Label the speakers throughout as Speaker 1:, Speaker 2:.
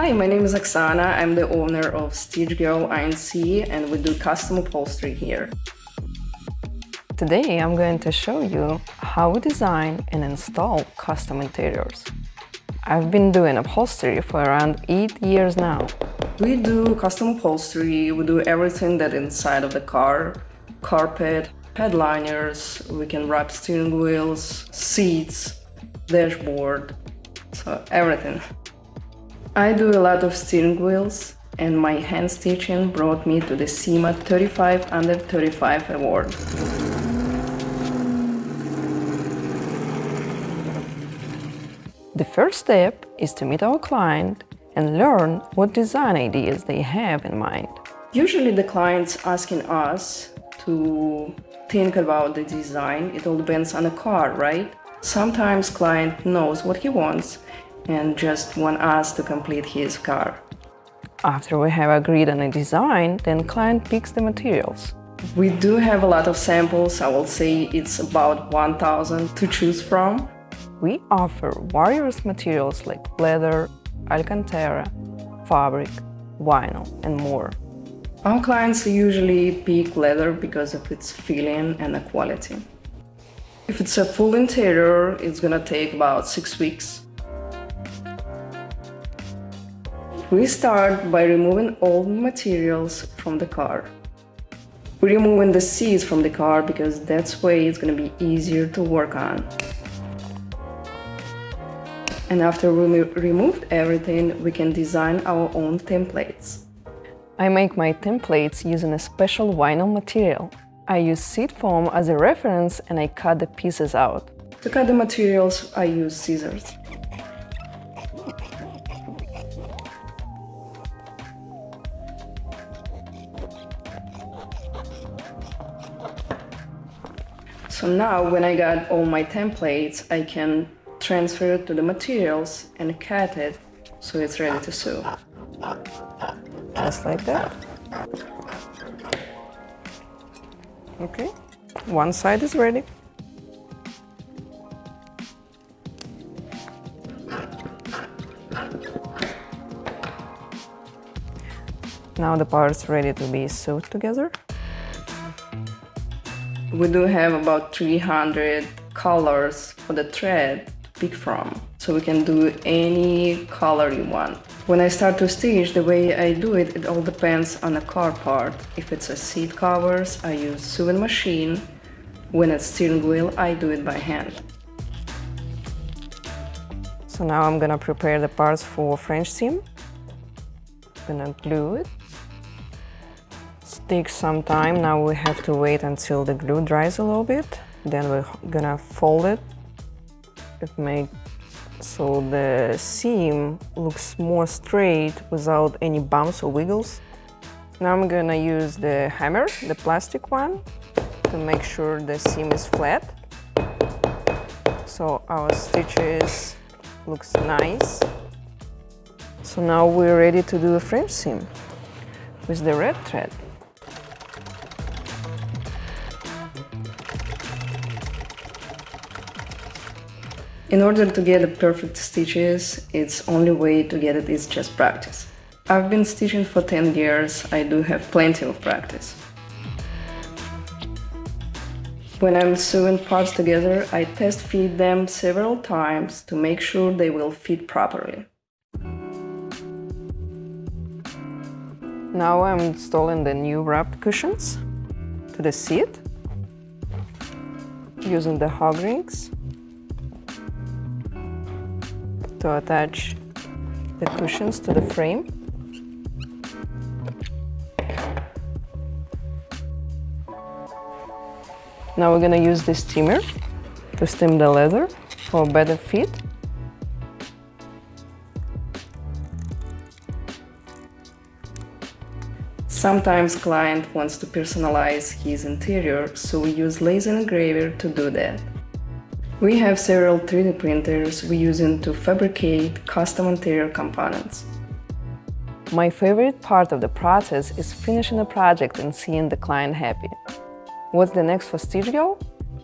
Speaker 1: Hi, my name is Oksana. I'm the owner of Stitch Girl INC and we do custom upholstery here.
Speaker 2: Today I'm going to show you how we design and install custom interiors. I've been doing upholstery for around 8 years now.
Speaker 1: We do custom upholstery, we do everything that inside of the car, carpet, headliners, we can wrap steering wheels, seats, dashboard, so everything. I do a lot of steering wheels and my hand stitching brought me to the SEMA 35 under 35 award.
Speaker 2: The first step is to meet our client and learn what design ideas they have in mind.
Speaker 1: Usually the client's asking us to think about the design. It all depends on the car, right? Sometimes client knows what he wants and just want us to complete his car.
Speaker 2: After we have agreed on a design, then client picks the materials.
Speaker 1: We do have a lot of samples. I will say it's about 1000 to choose from.
Speaker 2: We offer various materials like leather, alcantara, fabric, vinyl, and more.
Speaker 1: Our clients usually pick leather because of its feeling and the quality. If it's a full interior, it's gonna take about six weeks. We start by removing all materials from the car. We're removing the seats from the car because that's way it's gonna be easier to work on. And after we removed everything, we can design our own templates.
Speaker 2: I make my templates using a special vinyl material. I use seat foam as a reference and I cut the pieces out.
Speaker 1: To cut the materials, I use scissors. So now when I got all my templates, I can transfer it to the materials and cut it so it's ready to sew.
Speaker 2: Just like that. Okay, one side is ready. Now the parts ready to be sewed together.
Speaker 1: We do have about 300 colors for the thread to pick from. So we can do any color you want. When I start to stitch, the way I do it, it all depends on the car part. If it's a seat covers, I use sewing machine. When it's steering wheel, I do it by hand.
Speaker 2: So now I'm gonna prepare the parts for French seam. Gonna glue it. Takes some time. Now we have to wait until the glue dries a little bit. Then we're gonna fold it it makes so the seam looks more straight without any bumps or wiggles. Now I'm gonna use the hammer, the plastic one, to make sure the seam is flat. So our stitches looks nice. So now we're ready to do a French seam with the red thread.
Speaker 1: In order to get the perfect stitches, its only way to get it is just practice. I've been stitching for 10 years, I do have plenty of practice. When I'm sewing parts together, I test fit them several times to make sure they will fit properly.
Speaker 2: Now I'm installing the new wrapped cushions to the seat using the hog rings to attach the cushions to the frame. Now we're gonna use the steamer to steam the leather for better fit.
Speaker 1: Sometimes client wants to personalize his interior, so we use laser engraver to do that. We have several 3D printers we use to fabricate custom interior components.
Speaker 2: My favorite part of the process is finishing a project and seeing the client happy. What's the next for Stitch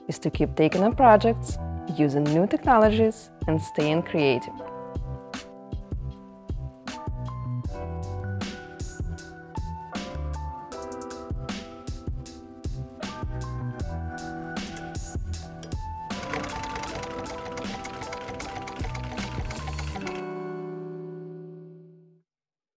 Speaker 2: Is to keep taking on projects, using new technologies and staying creative.